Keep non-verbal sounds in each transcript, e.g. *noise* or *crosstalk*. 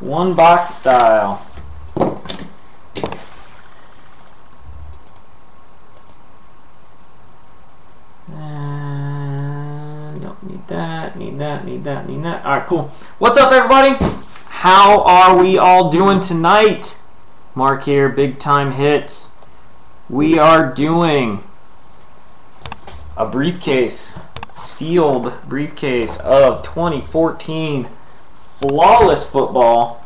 One box style. And don't need that, need that, need that, need that. All right, cool. What's up, everybody? How are we all doing tonight? Mark here, big time hits. We are doing a briefcase, sealed briefcase of 2014 flawless football,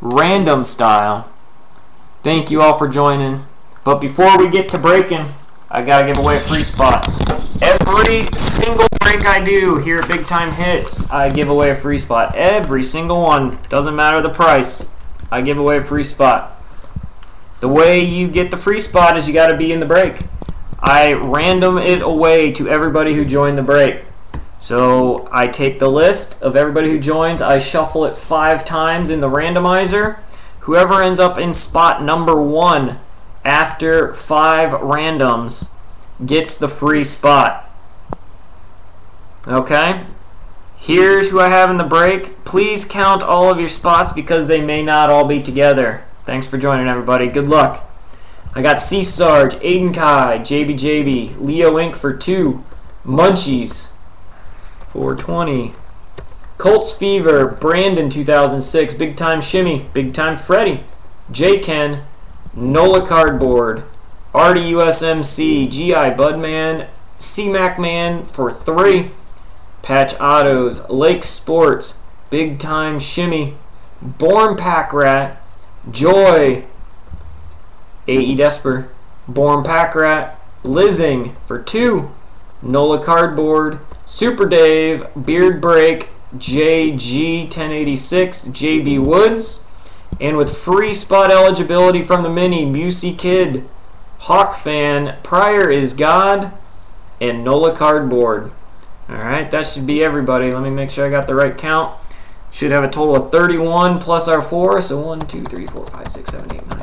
random style. Thank you all for joining. But before we get to breaking, I gotta give away a free spot. Every single break I do here at Big Time Hits, I give away a free spot. Every single one. Doesn't matter the price. I give away a free spot. The way you get the free spot is you gotta be in the break. I random it away to everybody who joined the break. So I take the list of everybody who joins, I shuffle it five times in the randomizer. Whoever ends up in spot number one after five randoms gets the free spot. Okay? Here's who I have in the break. Please count all of your spots because they may not all be together. Thanks for joining, everybody. Good luck. I got C Sarge, Aiden Kai, JBJB, Leo Inc. for two, Munchies, 420. Colts Fever, Brandon 2006, Big Time Shimmy, Big Time Freddy, J Ken, Nola Cardboard, RDUSMC, GI Budman, CMAC Man for three, Patch Autos, Lake Sports, Big Time Shimmy, Born Pack Rat, Joy, AE Desper, Born Pack Rat, Lizzing for two, Nola Cardboard, Super Dave, Beard Break, JG1086, JB Woods, and with free spot eligibility from the mini, Musey Kid, Hawk Fan, Pryor is God, and Nola Cardboard. Alright, that should be everybody. Let me make sure I got the right count. Should have a total of 31 plus our 4. So 1, 2, 3, 4, 5, 6, 7, 8, 9,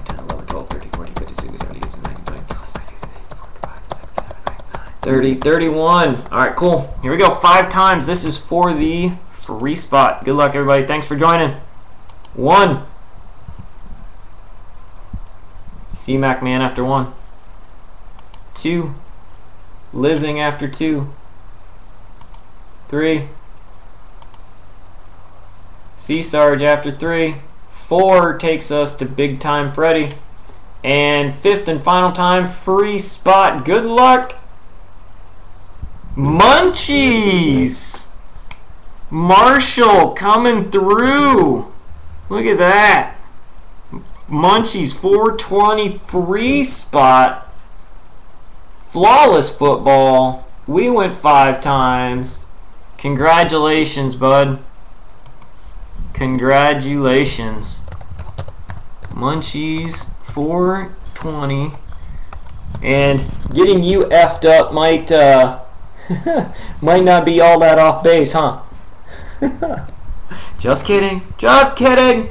30, 31. Alright, cool. Here we go. Five times. This is for the free spot. Good luck, everybody. Thanks for joining. One. C-Mac Man after one. Two. Lizzing after two. Three. C Sarge after three. Four takes us to Big Time Freddy. And fifth and final time, free spot. Good luck. Munchies. Marshall coming through. Look at that. Munchies 420 free spot. Flawless football. We went five times. Congratulations, bud. Congratulations. Munchies 420. And getting you effed up might uh, *laughs* might not be all that off base, huh? *laughs* Just kidding. Just kidding.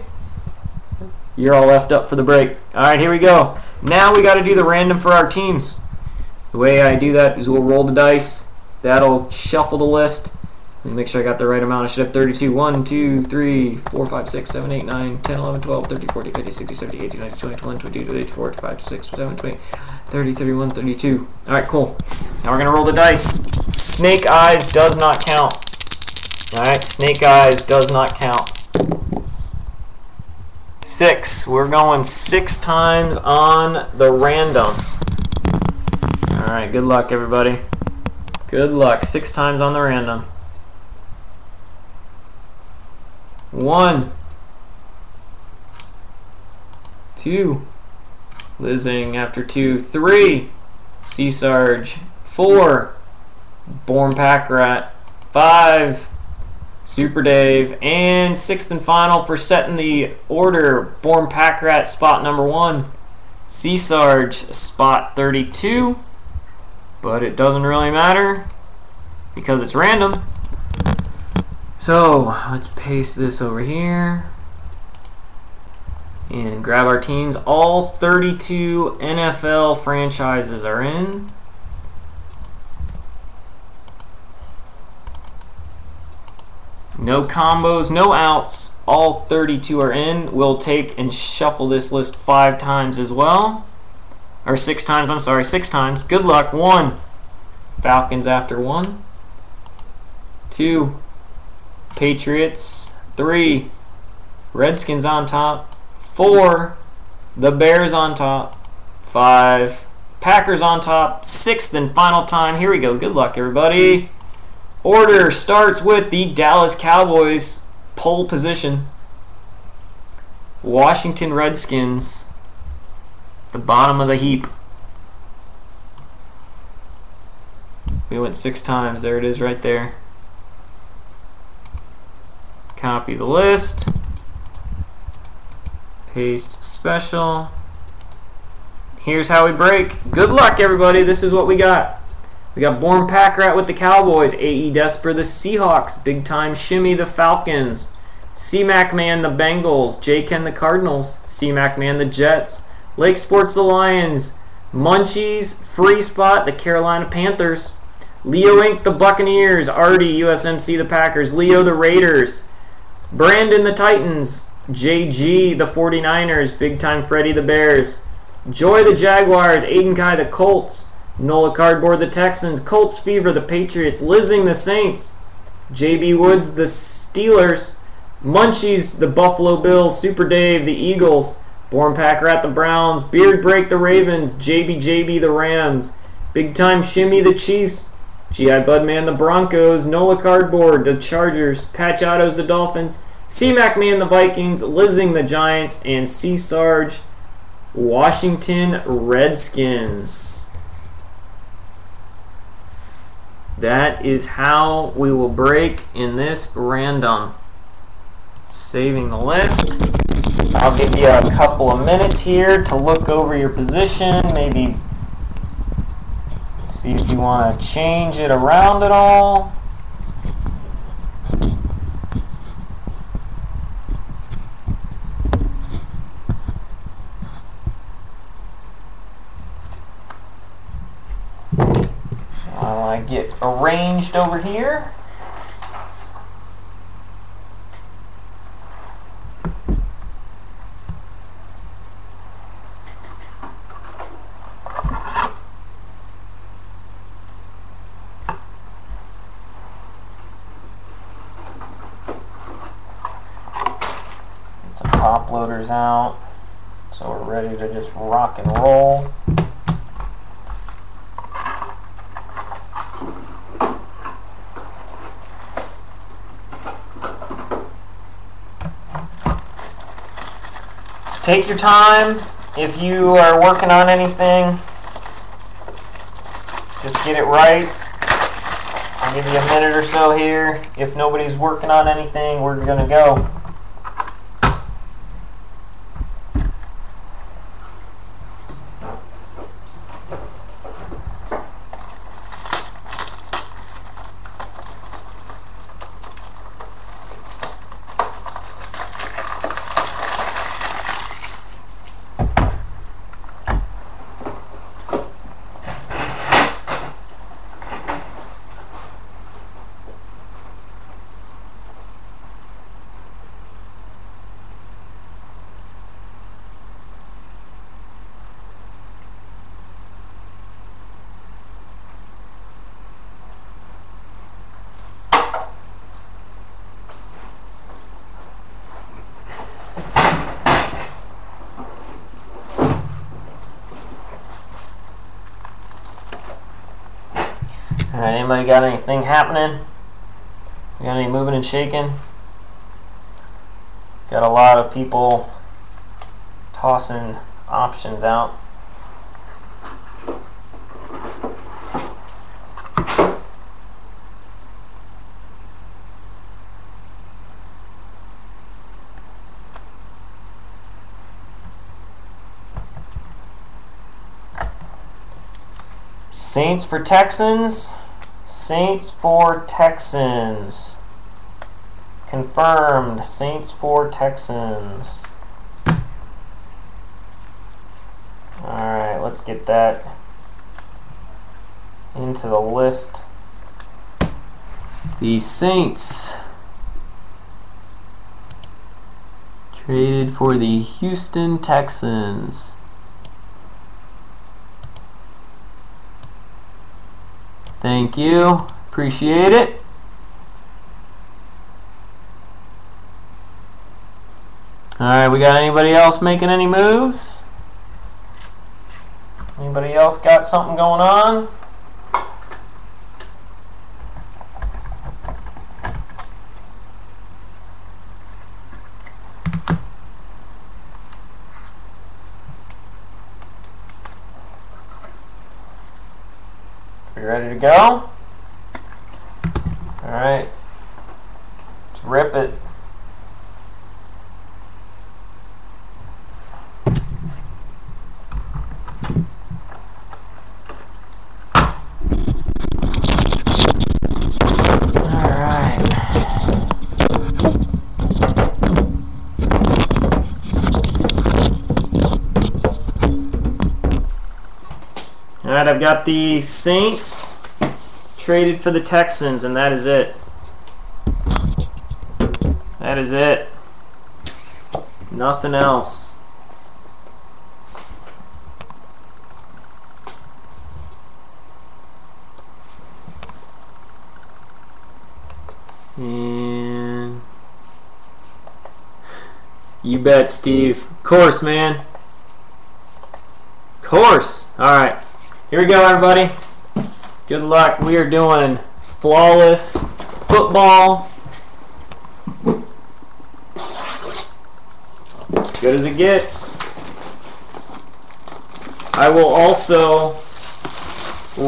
You're all left up for the break. All right, here we go. Now we got to do the random for our teams. The way I do that is we'll roll the dice. That'll shuffle the list. Make sure I got the right amount. I should have 32. 1, 2, 3, 4, 5, 6, 7, 8, 9, 10, 11, 12, 13, 14, 15, 16, 17, 18, 19, 20, 21, 22, 23, 24, 25, 26, 27, 28, 30, 31, 32. Alright, cool. Now we're going to roll the dice. Snake Eyes does not count. Alright, Snake Eyes does not count. Six. We're going six times on the random. Alright, good luck, everybody. Good luck. Six times on the random. One. Two. Lizzing after two. Three. C Sarge. Four. Born Pack Rat. Five. Super Dave. And sixth and final for setting the order. Born Pack Rat spot number one. C Sarge spot 32. But it doesn't really matter because it's random. So let's paste this over here and grab our teams. All 32 NFL franchises are in. No combos, no outs. All 32 are in. We'll take and shuffle this list five times as well. Or six times, I'm sorry, six times. Good luck. One. Falcons after one. Two. Patriots. Three. Redskins on top. Four. The Bears on top. Five. Packers on top. Sixth and final time. Here we go. Good luck, everybody. Order starts with the Dallas Cowboys pole position. Washington Redskins, the bottom of the heap. We went six times. There it is right there. Copy the list. Paste special. Here's how we break. Good luck, everybody. This is what we got. We got Born Packrat with the Cowboys, A.E. Desper the Seahawks, Big Time Shimmy the Falcons, C-Mac Man the Bengals, J. Ken the Cardinals, C-Mac Man the Jets, Lake Sports the Lions, Munchies, Free Spot the Carolina Panthers, Leo Inc. the Buccaneers, RDUSMC the Packers, Leo the Raiders, Brandon the Titans, JG the 49ers, Big Time Freddy the Bears, Joy the Jaguars, Aiden Kai the Colts, Nola Cardboard the Texans, Colts Fever the Patriots, Lizzing the Saints, JB Woods the Steelers, Munchies the Buffalo Bills, Super Dave the Eagles, Born Pack Rat the Browns, Beard Break the Ravens, JBJB the Rams, Big Time Shimmy the Chiefs, GI Budman the Broncos, Nola Cardboard the Chargers, Patch Autos the Dolphins, C-Mac Man the Vikings, Lizzing the Giants, and C Sarge Washington Redskins. That is how we will break in this random. Saving the list. I'll give you a couple of minutes here to look over your position, maybe see if you want to change it around at all. I get arranged over here. Get loaders out. So we're ready to just rock and roll. Take your time. If you are working on anything, just get it right. I'll give you a minute or so here. If nobody's working on anything, we're going to go. Alright, anybody got anything happening? Got any moving and shaking? Got a lot of people tossing options out. Saints for Texans. Saints for Texans. Confirmed. Saints for Texans. Alright, let's get that into the list. The Saints traded for the Houston Texans. Thank you. Appreciate it. Alright, we got anybody else making any moves? Anybody else got something going on? Ready to go? Alright. Let's rip it. Alright, I've got the Saints traded for the Texans, and that is it. That is it. Nothing else. And you bet, Steve. Of course, man. Of course. All right. Here we go, everybody. Good luck. We are doing flawless football. Good as it gets. I will also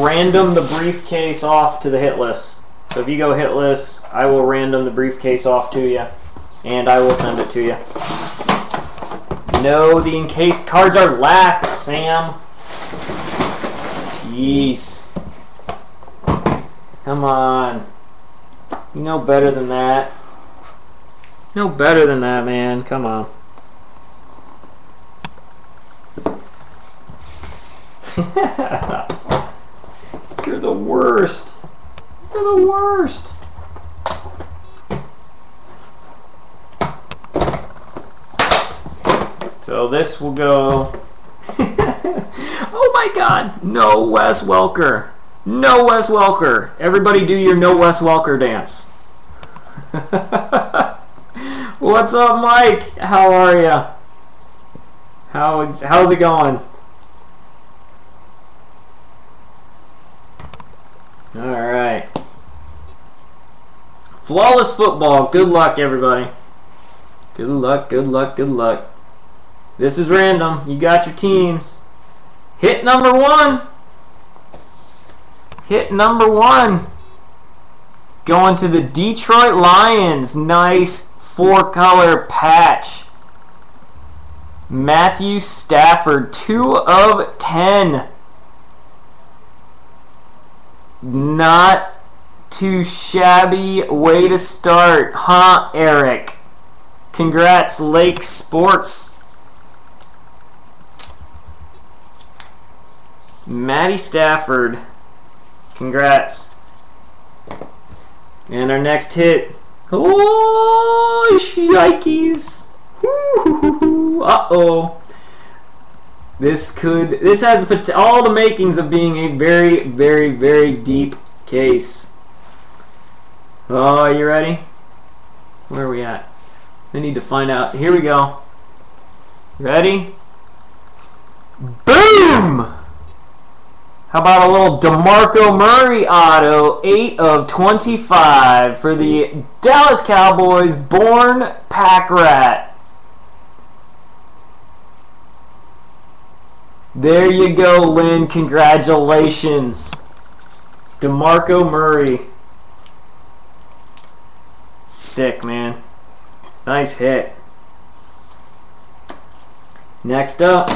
random the briefcase off to the hit list. So if you go hitless, I will random the briefcase off to you, and I will send it to you. No, the encased cards are last, Sam. Jeez. Come on. You know better than that. Know better than that, man. Come on. *laughs* You're the worst. You're the worst. So this will go. Oh my god! No Wes Welker. No Wes Welker. Everybody do your no Wes Welker dance. *laughs* What's up, Mike? How are you? How's how's it going? All right. Flawless football. Good luck, everybody. Good luck, good luck, good luck. This is random. You got your teams. Hit number one. Hit number one. Going to the Detroit Lions. Nice four color patch. Matthew Stafford, 2 of 10. Not too shabby way to start, huh, Eric? Congrats, Lake Sports. Matty Stafford. Congrats. And our next hit. Oh, shikes. Uh oh. This could. This has all the makings of being a very, very, very deep case. Oh, are you ready? Where are we at? We need to find out. Here we go. Ready? Boom! How about a little DeMarco Murray auto, 8 of 25 for the Dallas Cowboys, born pack rat. There you go, Lynn. Congratulations. DeMarco Murray. Sick, man. Nice hit. Next up.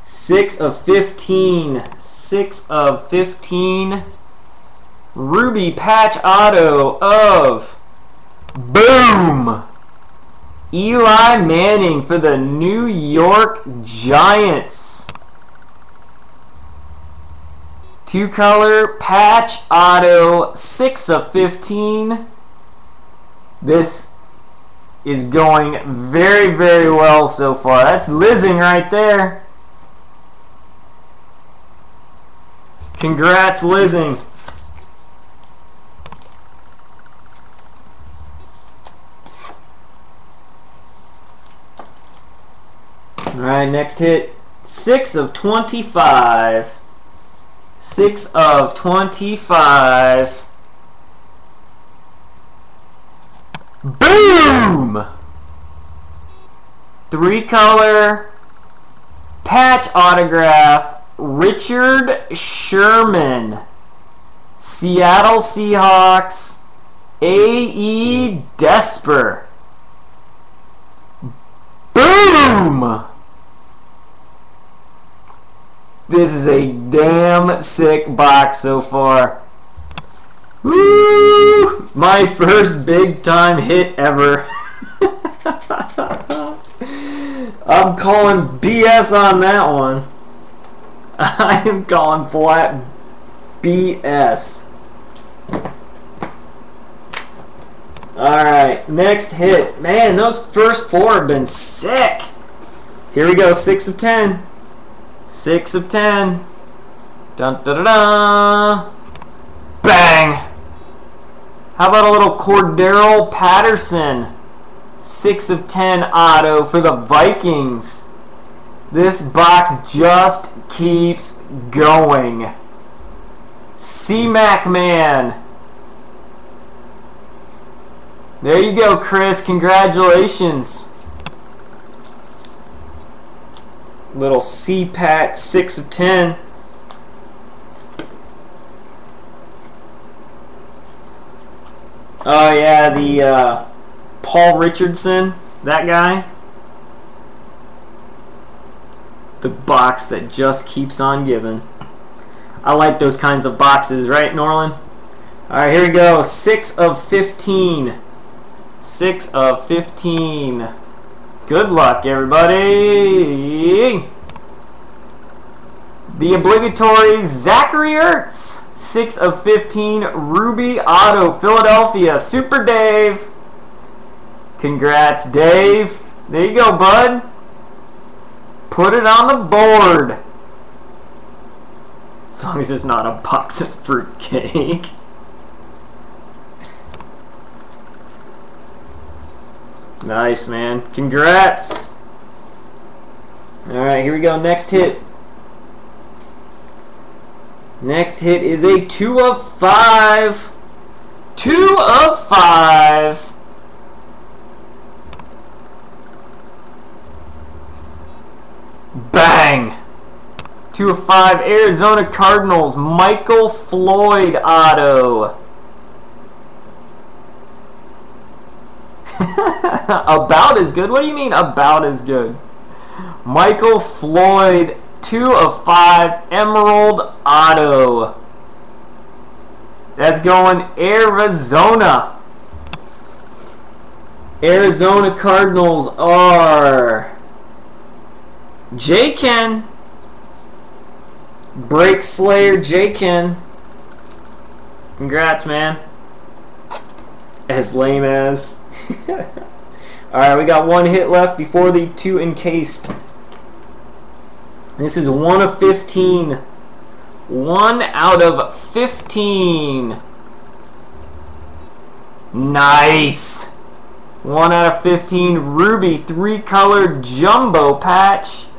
6 of 15. 6 of 15. Ruby Patch Auto of Boom! Eli Manning for the New York Giants. Two color patch auto, 6 of 15. This is going very, very well so far. That's Lizzing right there. Congrats, Lizzing. All right, next hit. Six of 25. Six of 25. Boom! Three color patch autograph Richard Sherman. Seattle Seahawks. A.E. Desper. Boom! This is a damn sick box so far. Woo! My first big time hit ever. *laughs* I'm calling BS on that one. *laughs* I am calling flat BS. Alright, next hit. Man, those first four have been sick. Here we go, 6 of 10. Six of ten. Dun da da da. Bang! How about a little Cordarrelle Patterson? Six of ten auto for the Vikings. This box just keeps going. C-Mac Man. There you go, Chris. Congratulations. little CPAT 6 of 10. Oh yeah, the uh, Paul Richardson, that guy. The box that just keeps on giving. I like those kinds of boxes, right, Norlin? Alright, here we go. 6 of 15. 6 of 15. Good luck, everybody. The obligatory Zachary Ertz, 6 of 15, Ruby Auto, Philadelphia, Super Dave. Congrats, Dave. There you go, bud. Put it on the board. As long as it's not a box of fruitcake. Nice, man. Congrats. All right, here we go. Next hit. Next hit is a two of five. Two of five. Bang. Two of five. Arizona Cardinals. Michael Floyd auto. *laughs* about as good? What do you mean about as good? Michael Floyd, 2 of 5, Emerald Auto. That's going Arizona. Arizona Cardinals are J. Ken, Break Slayer J. Ken. Congrats, man. As lame as. *laughs* Alright, we got one hit left before the two encased. This is 1 of 15. 1 out of 15. Nice. 1 out of 15. Ruby, three-colored jumbo patch.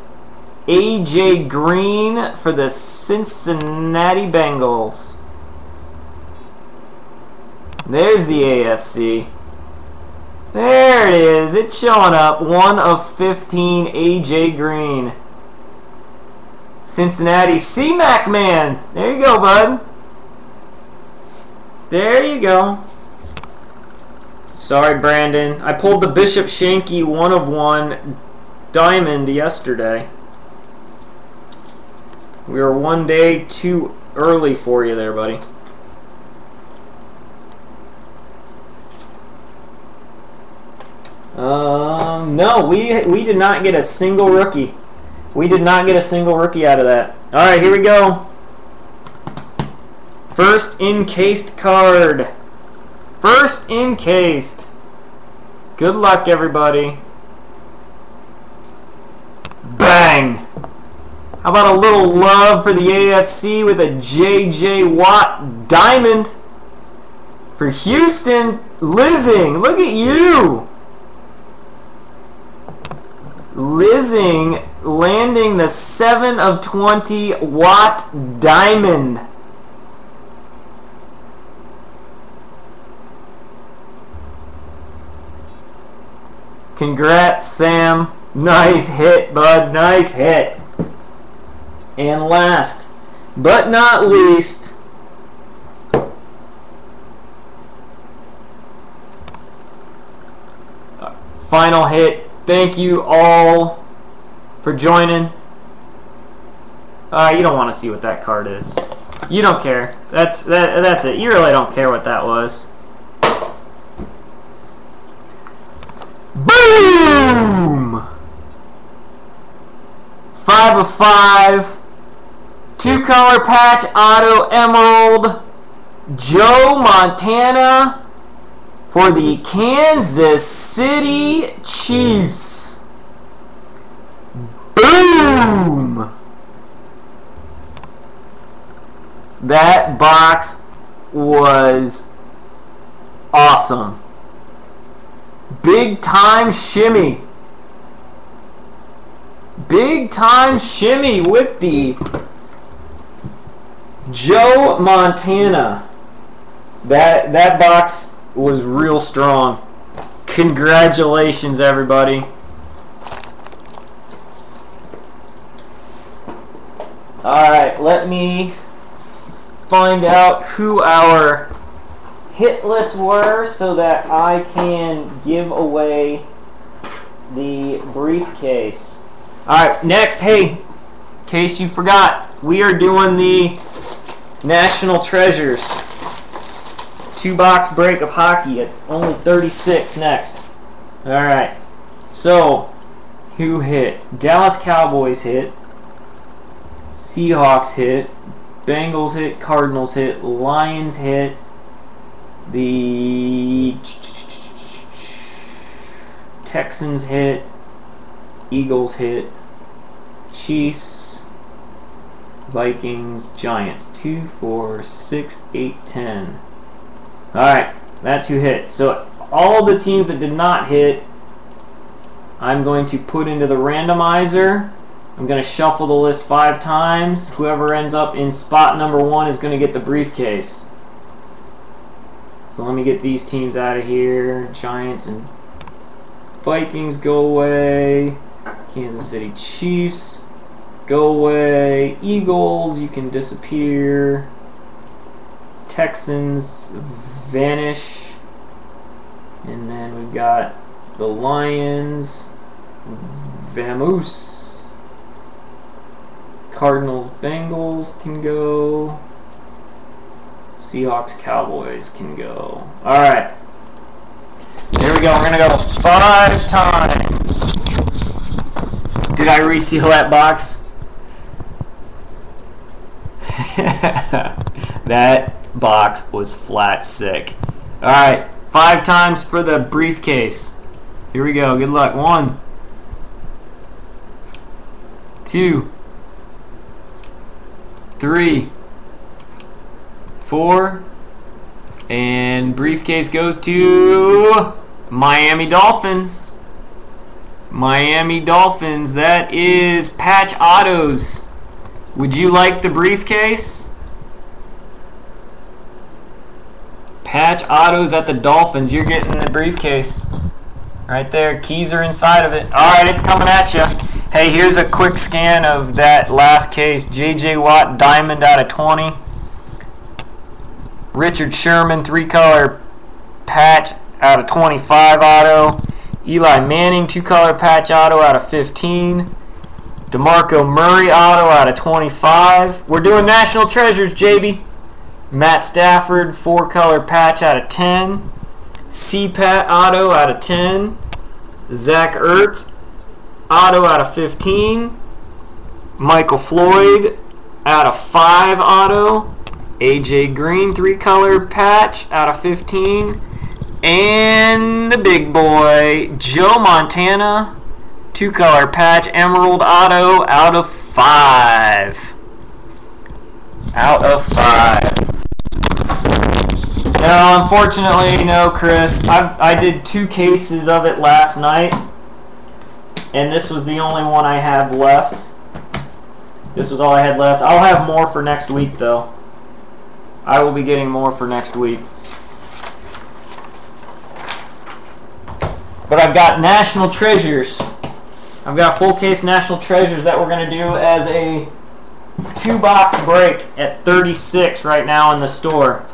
AJ Green for the Cincinnati Bengals. There's the AFC. There it is. It's showing up. 1 of 15, AJ Green. Cincinnati C-Mac Man. There you go, bud. There you go. Sorry, Brandon. I pulled the Bishop Sankey 1 of 1 diamond yesterday. We were one day too early for you there, buddy. Um, no, we we did not get a single rookie. We did not get a single rookie out of that. All right, here we go. First encased card. First encased. Good luck, everybody. Bang! How about a little love for the AFC with a JJ Watt diamond? For Houston, Lizzing, look at you! Lizzing landing the 7 of 20 Watt diamond. Congrats, Sam. Nice hit, bud. Nice hit. And last, but not least, final hit. Thank you all for joining. Uh, you don't want to see what that card is. You don't care. That's that. That's it. You really don't care what that was. Boom! Five of five. Two color patch auto emerald. Joe Montana for the Kansas City Chiefs. Boom! That box was awesome. Big time shimmy. Big time shimmy with the Joe Montana. That that box was real strong. Congratulations everybody. Alright, let me find out who our hit lists were so that I can give away the briefcase. Alright, next, hey, case you forgot, we are doing the National Treasures. Two box break of hockey at only 36 next. Alright, so who hit? Dallas Cowboys hit, Seahawks hit, Bengals hit, Cardinals hit, Lions hit, the Texans hit, Eagles hit, Chiefs, Vikings, Giants. 2, 4, 6, 8, 10. Alright, that's who hit. So all the teams that did not hit, I'm going to put into the randomizer. I'm going to shuffle the list five times. Whoever ends up in spot number one is going to get the briefcase. So let me get these teams out of here. Giants and Vikings go away. Kansas City Chiefs go away. Eagles, you can disappear. Texans vanish. And then we've got the Lions, Vamoose. Cardinals, Bengals can go. Seahawks, Cowboys can go. All right. Here we go. We're going to go five times. Did I reseal that box? *laughs* that box was flat sick. All right. Five times for the briefcase. Here we go. Good luck. One, two, three, four, and briefcase goes to Miami Dolphins. Miami Dolphins. That is Patch Autos. Would you like the briefcase? Patch Autos at the Dolphins. You're getting the briefcase. Right there. Keys are inside of it. All right, it's coming at you. Hey, here's a quick scan of that last case. J.J. Watt Diamond out of 20. Richard Sherman three color patch out of 25 auto. Eli Manning two color patch auto out of 15. DeMarco Murray auto out of 25. We're doing National Treasures, JB. Matt Stafford, four color patch out of 10. CPAT auto out of 10. Zach Ertz auto out of 15. Michael Floyd out of 5 auto. AJ Green, three color patch out of 15. And the big boy, Joe Montana, two color patch, Emerald Auto, out of five. Out of five. No, unfortunately, no, Chris. I I did two cases of it last night, and this was the only one I have left. This was all I had left. I'll have more for next week, though. I will be getting more for next week. But I've got National Treasures. I've got a full case National Treasures that we're going to do as a two box break at 36 right now in the store.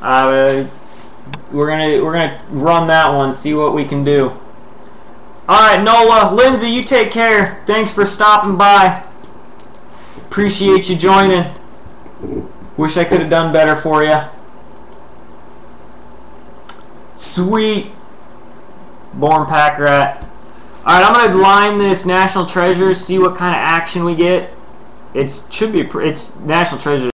Uh, we're gonna we're gonna run that one, see what we can do. All right, Nola, Lindsay, you take care. Thanks for stopping by. Appreciate you joining. Wish I could have done better for you. Sweet. Born Pack Rat. Alright, I'm going to line this National Treasure, see what kind of action we get. It should be, it's National Treasure